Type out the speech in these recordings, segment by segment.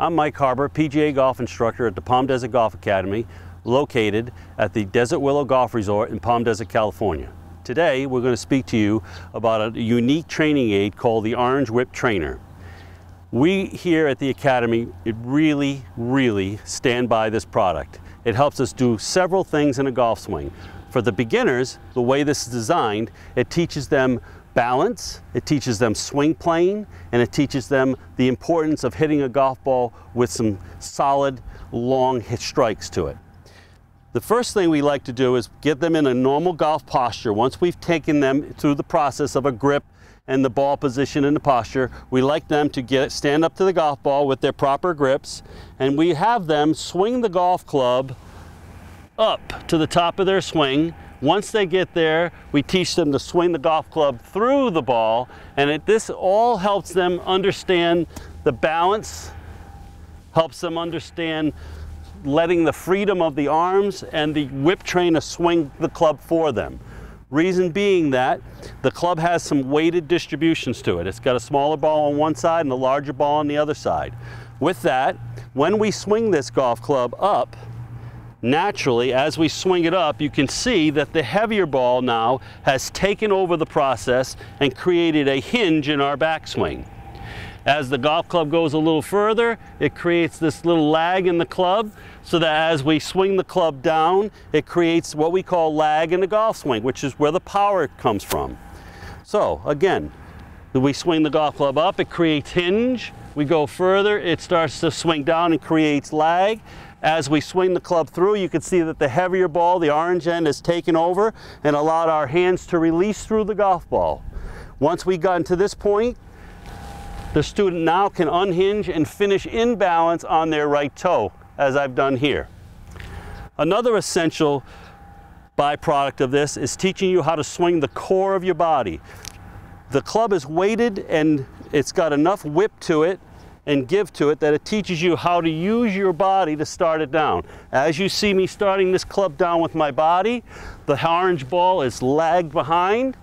I'm Mike Harbour, PGA golf instructor at the Palm Desert Golf Academy, located at the Desert Willow Golf Resort in Palm Desert, California. Today, we're going to speak to you about a unique training aid called the Orange Whip Trainer. We here at the Academy really, really stand by this product. It helps us do several things in a golf swing. For the beginners, the way this is designed, it teaches them balance, it teaches them swing plane, and it teaches them the importance of hitting a golf ball with some solid, long hit strikes to it. The first thing we like to do is get them in a normal golf posture. Once we've taken them through the process of a grip and the ball position and the posture, we like them to get stand up to the golf ball with their proper grips, and we have them swing the golf club up to the top of their swing once they get there, we teach them to swing the golf club through the ball, and it, this all helps them understand the balance, helps them understand letting the freedom of the arms and the whip trainer swing the club for them. Reason being that the club has some weighted distributions to it. It's got a smaller ball on one side and a larger ball on the other side. With that, when we swing this golf club up, naturally, as we swing it up, you can see that the heavier ball now has taken over the process and created a hinge in our backswing. As the golf club goes a little further, it creates this little lag in the club so that as we swing the club down, it creates what we call lag in the golf swing, which is where the power comes from. So again, we swing the golf club up, it creates hinge. We go further, it starts to swing down and creates lag. As we swing the club through, you can see that the heavier ball, the orange end, has taken over and allowed our hands to release through the golf ball. Once we got to this point, the student now can unhinge and finish in balance on their right toe, as I've done here. Another essential byproduct of this is teaching you how to swing the core of your body. The club is weighted and it's got enough whip to it and give to it that it teaches you how to use your body to start it down. As you see me starting this club down with my body, the orange ball is lagged behind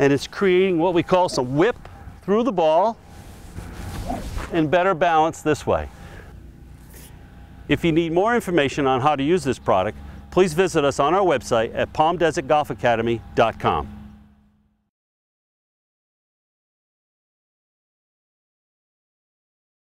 and it's creating what we call some whip through the ball and better balance this way. If you need more information on how to use this product, please visit us on our website at palmdesertgolfacademy.com.